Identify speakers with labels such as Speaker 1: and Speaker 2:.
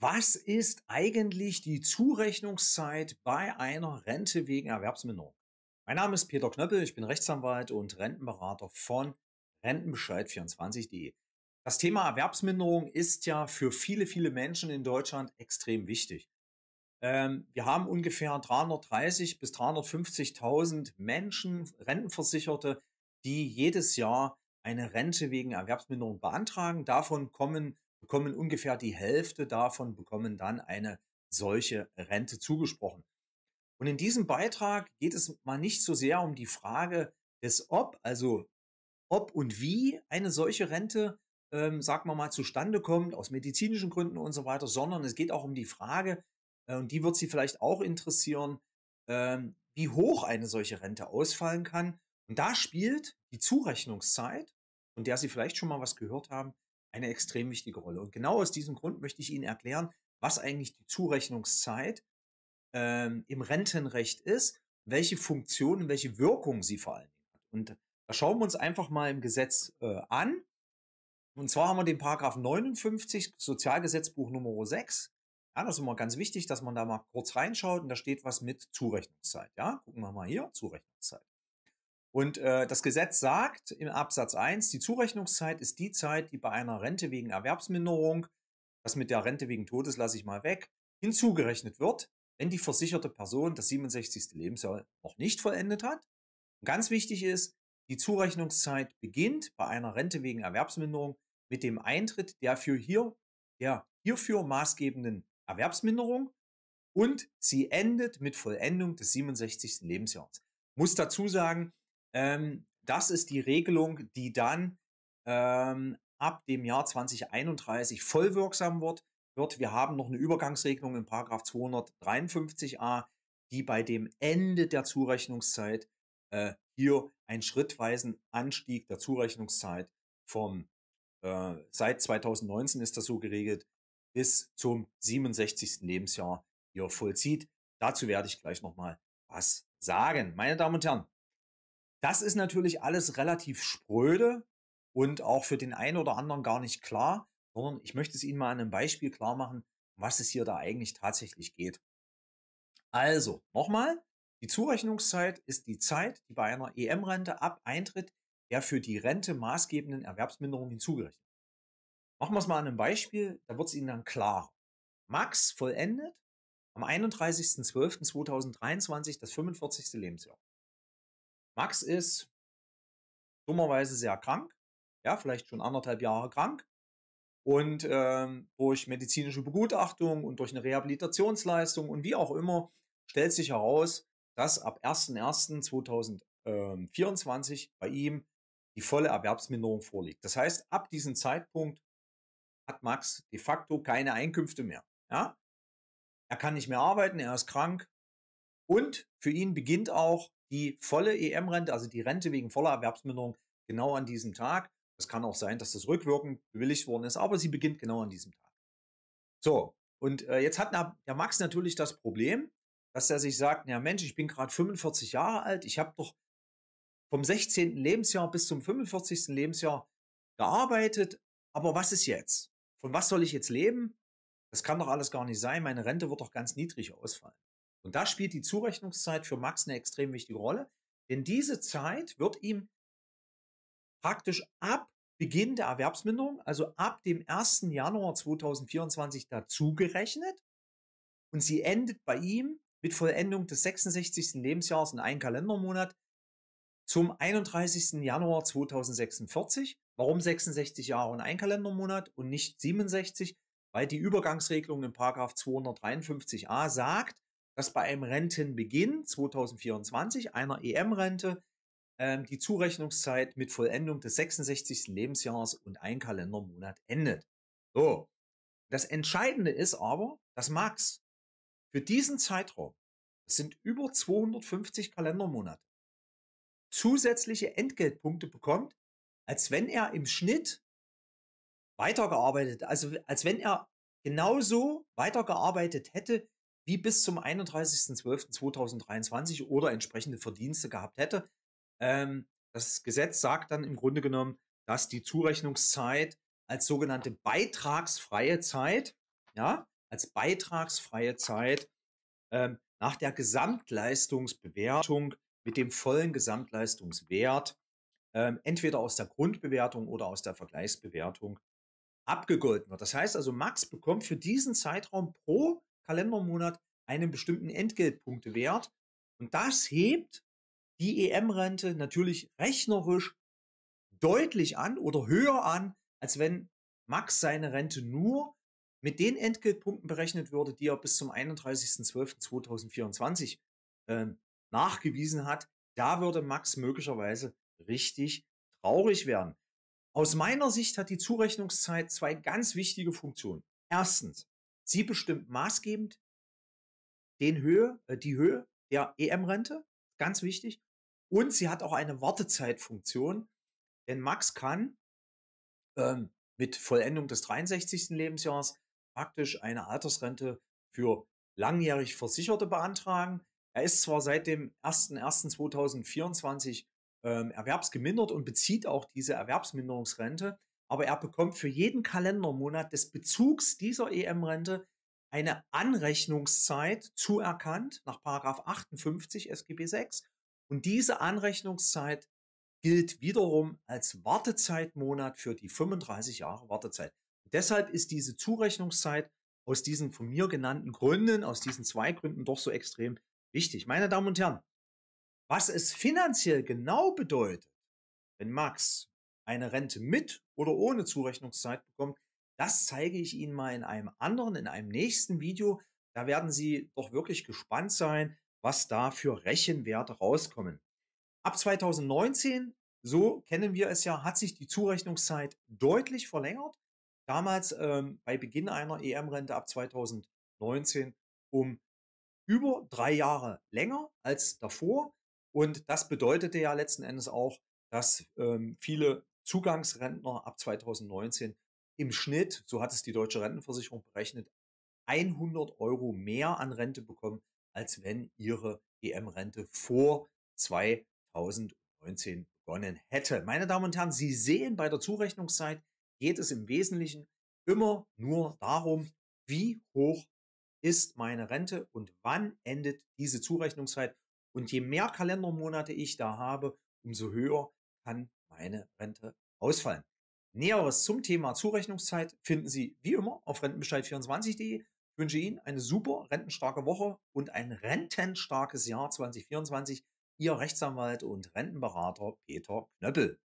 Speaker 1: Was ist eigentlich die Zurechnungszeit bei einer Rente wegen Erwerbsminderung? Mein Name ist Peter Knöppel, ich bin Rechtsanwalt und Rentenberater von Rentenbescheid24.de. Das Thema Erwerbsminderung ist ja für viele, viele Menschen in Deutschland extrem wichtig. Ähm, wir haben ungefähr 330 bis 350.000 Menschen, Rentenversicherte, die jedes Jahr eine Rente wegen Erwerbsminderung beantragen. Davon kommen bekommen ungefähr die Hälfte davon, bekommen dann eine solche Rente zugesprochen. Und in diesem Beitrag geht es mal nicht so sehr um die Frage des Ob, also ob und wie eine solche Rente, ähm, sagen wir mal, zustande kommt, aus medizinischen Gründen und so weiter, sondern es geht auch um die Frage, äh, und die wird Sie vielleicht auch interessieren, ähm, wie hoch eine solche Rente ausfallen kann. Und da spielt die Zurechnungszeit, von der Sie vielleicht schon mal was gehört haben, eine extrem wichtige Rolle. Und genau aus diesem Grund möchte ich Ihnen erklären, was eigentlich die Zurechnungszeit ähm, im Rentenrecht ist, welche Funktionen, welche Wirkung sie vor allen Dingen hat. Und da schauen wir uns einfach mal im Gesetz äh, an. Und zwar haben wir den Paragraph 59 Sozialgesetzbuch Nummer 6. Ja, das ist immer ganz wichtig, dass man da mal kurz reinschaut und da steht was mit Zurechnungszeit. Ja, gucken wir mal hier, Zurechnungszeit. Und äh, das Gesetz sagt im Absatz 1, die Zurechnungszeit ist die Zeit, die bei einer Rente wegen Erwerbsminderung, das mit der Rente wegen Todes lasse ich mal weg, hinzugerechnet wird, wenn die versicherte Person das 67. Lebensjahr noch nicht vollendet hat. Und ganz wichtig ist, die Zurechnungszeit beginnt bei einer Rente wegen Erwerbsminderung mit dem Eintritt der für hier, der hierfür maßgebenden Erwerbsminderung und sie endet mit Vollendung des 67. Lebensjahres. Muss dazu sagen, ähm, das ist die Regelung, die dann ähm, ab dem Jahr 2031 vollwirksam wird, wird. Wir haben noch eine Übergangsregelung in Paragraph 253a, die bei dem Ende der Zurechnungszeit äh, hier einen schrittweisen Anstieg der Zurechnungszeit vom äh, seit 2019 ist das so geregelt bis zum 67. Lebensjahr hier vollzieht. Dazu werde ich gleich noch mal was sagen. Meine Damen und Herren, das ist natürlich alles relativ spröde und auch für den einen oder anderen gar nicht klar, sondern ich möchte es Ihnen mal an einem Beispiel klar machen, was es hier da eigentlich tatsächlich geht. Also, nochmal, die Zurechnungszeit ist die Zeit, die bei einer EM-Rente ab Eintritt der für die Rente maßgebenden Erwerbsminderung hinzugerechnet. Machen wir es mal an einem Beispiel, da wird es Ihnen dann klar. Max vollendet am 31.12.2023 das 45. Lebensjahr. Max ist dummerweise sehr krank, ja, vielleicht schon anderthalb Jahre krank. Und ähm, durch medizinische Begutachtung und durch eine Rehabilitationsleistung und wie auch immer stellt sich heraus, dass ab 01.01.2024 bei ihm die volle Erwerbsminderung vorliegt. Das heißt, ab diesem Zeitpunkt hat Max de facto keine Einkünfte mehr. Ja? Er kann nicht mehr arbeiten, er ist krank und für ihn beginnt auch die volle EM-Rente, also die Rente wegen voller Erwerbsminderung, genau an diesem Tag. Es kann auch sein, dass das rückwirkend bewilligt worden ist, aber sie beginnt genau an diesem Tag. So, und äh, jetzt hat der Max natürlich das Problem, dass er sich sagt, ja Mensch, ich bin gerade 45 Jahre alt, ich habe doch vom 16. Lebensjahr bis zum 45. Lebensjahr gearbeitet, aber was ist jetzt? Von was soll ich jetzt leben? Das kann doch alles gar nicht sein, meine Rente wird doch ganz niedrig ausfallen. Und da spielt die Zurechnungszeit für Max eine extrem wichtige Rolle, denn diese Zeit wird ihm praktisch ab Beginn der Erwerbsminderung, also ab dem 1. Januar 2024 dazugerechnet und sie endet bei ihm mit Vollendung des 66. Lebensjahres in einem Kalendermonat zum 31. Januar 2046. Warum 66 Jahre und ein Kalendermonat und nicht 67? Weil die Übergangsregelung in 253a sagt, dass bei einem Rentenbeginn 2024 einer EM-Rente ähm, die Zurechnungszeit mit Vollendung des 66. Lebensjahres und ein Kalendermonat endet. So. Das Entscheidende ist aber, dass Max für diesen Zeitraum, das sind über 250 Kalendermonate, zusätzliche Entgeltpunkte bekommt, als wenn er im Schnitt weitergearbeitet, also als wenn er genauso weitergearbeitet hätte, wie bis zum 31.12.2023 oder entsprechende Verdienste gehabt hätte. Ähm, das Gesetz sagt dann im Grunde genommen, dass die Zurechnungszeit als sogenannte beitragsfreie Zeit, ja, als beitragsfreie Zeit ähm, nach der Gesamtleistungsbewertung mit dem vollen Gesamtleistungswert, ähm, entweder aus der Grundbewertung oder aus der Vergleichsbewertung abgegolten wird. Das heißt also, Max bekommt für diesen Zeitraum pro Kalendermonat einen bestimmten Entgeltpunktewert und das hebt die EM-Rente natürlich rechnerisch deutlich an oder höher an, als wenn Max seine Rente nur mit den Entgeltpunkten berechnet würde, die er bis zum 31.12.2024 äh, nachgewiesen hat. Da würde Max möglicherweise richtig traurig werden. Aus meiner Sicht hat die Zurechnungszeit zwei ganz wichtige Funktionen. Erstens, sie bestimmt maßgebend den Höhe, äh, die Höhe der EM-Rente, ganz wichtig. Und sie hat auch eine Wartezeitfunktion, denn Max kann ähm, mit Vollendung des 63. Lebensjahres praktisch eine Altersrente für langjährig Versicherte beantragen. Er ist zwar seit dem 01.01.2024 ähm, erwerbsgemindert und bezieht auch diese Erwerbsminderungsrente, aber er bekommt für jeden Kalendermonat des Bezugs dieser EM-Rente eine Anrechnungszeit zuerkannt nach 58 SGB 6 und diese Anrechnungszeit gilt wiederum als Wartezeitmonat für die 35 Jahre Wartezeit. Und deshalb ist diese Zurechnungszeit aus diesen von mir genannten Gründen, aus diesen zwei Gründen doch so extrem wichtig. Meine Damen und Herren, was es finanziell genau bedeutet, wenn Max eine Rente mit oder ohne Zurechnungszeit bekommt, das zeige ich Ihnen mal in einem anderen, in einem nächsten Video. Da werden Sie doch wirklich gespannt sein, was da für Rechenwerte rauskommen. Ab 2019, so kennen wir es ja, hat sich die Zurechnungszeit deutlich verlängert. Damals ähm, bei Beginn einer EM-Rente ab 2019 um über drei Jahre länger als davor. Und das bedeutete ja letzten Endes auch, dass ähm, viele Zugangsrentner ab 2019 im Schnitt, so hat es die deutsche Rentenversicherung berechnet, 100 Euro mehr an Rente bekommen, als wenn ihre EM-Rente vor 2019 begonnen hätte. Meine Damen und Herren, Sie sehen, bei der Zurechnungszeit geht es im Wesentlichen immer nur darum, wie hoch ist meine Rente und wann endet diese Zurechnungszeit. Und je mehr Kalendermonate ich da habe, umso höher kann meine Rente ausfallen. Näheres zum Thema Zurechnungszeit finden Sie wie immer auf rentenbescheid24.de. Ich wünsche Ihnen eine super rentenstarke Woche und ein rentenstarkes Jahr 2024. Ihr Rechtsanwalt und Rentenberater Peter Knöppel.